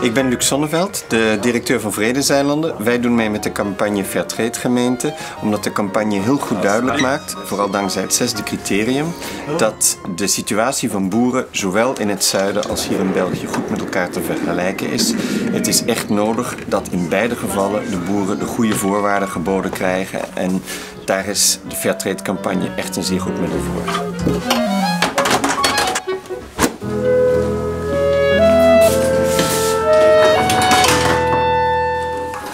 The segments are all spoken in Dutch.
Ik ben Luc Sonneveld, de directeur van Vredezeilanden. Wij doen mee met de campagne Fairtrade Gemeente, omdat de campagne heel goed duidelijk maakt, vooral dankzij het zesde criterium, dat de situatie van boeren zowel in het zuiden als hier in België goed met elkaar te vergelijken is. Het is echt nodig dat in beide gevallen de boeren de goede voorwaarden geboden krijgen en daar is de Fairtrade campagne echt een zeer goed middel voor.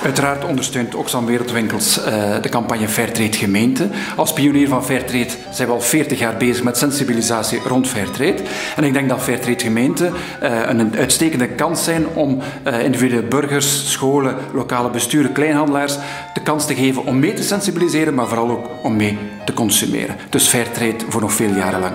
Uiteraard ondersteunt Oxfam Wereldwinkels uh, de campagne Fairtrade Gemeente. Als pionier van Fairtrade zijn we al 40 jaar bezig met sensibilisatie rond Fairtrade. En ik denk dat Fairtrade Gemeente uh, een uitstekende kans zijn om uh, individuele burgers, scholen, lokale besturen, kleinhandelaars de kans te geven om mee te sensibiliseren, maar vooral ook om mee te consumeren. Dus Fairtrade voor nog veel jaren lang.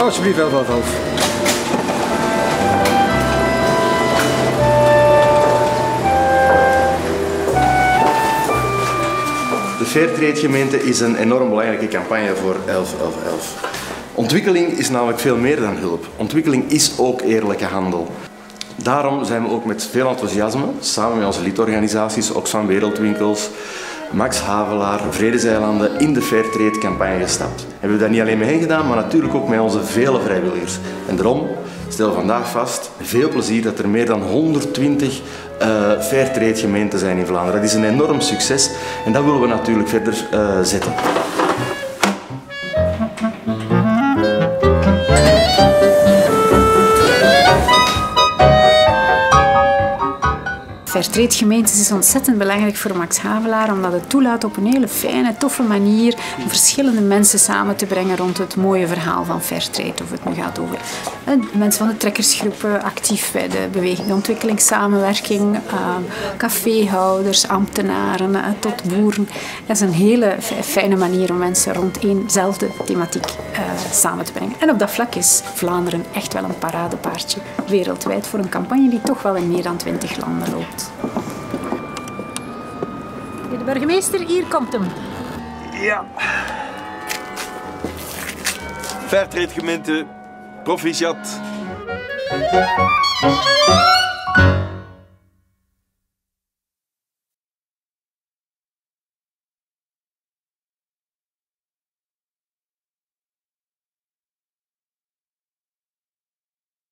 Alsjeblieft, 11, 11, 11. De Fairtrade gemeente is een enorm belangrijke campagne voor 11, 11, 11. Ontwikkeling is namelijk veel meer dan hulp. Ontwikkeling is ook eerlijke handel. Daarom zijn we ook met veel enthousiasme, samen met onze lidorganisaties, Oxfam Wereldwinkels, Max Havelaar, Vredezeilanden in de Fairtrade-campagne gestapt. En we hebben daar niet alleen mee gedaan, maar natuurlijk ook met onze vele vrijwilligers. En daarom we vandaag vast, veel plezier, dat er meer dan 120 uh, Fairtrade-gemeenten zijn in Vlaanderen. Dat is een enorm succes en dat willen we natuurlijk verder uh, zetten. Fairtrade gemeentes is ontzettend belangrijk voor Max Havelaar, omdat het toelaat op een hele fijne, toffe manier verschillende mensen samen te brengen rond het mooie verhaal van Fairtrade. Of het nu gaat over mensen van de trekkersgroepen, actief bij de beweging ontwikkelingssamenwerking, caféhouders, ambtenaren uh, tot boeren. Dat is een hele fijne manier om mensen rond éénzelfde thematiek uh, samen te brengen. En op dat vlak is Vlaanderen echt wel een paradepaardje wereldwijd voor een campagne die toch wel in meer dan 20 landen loopt. De burgemeester, hier komt hem. Ja. Fairtrade gemeente, proficiat.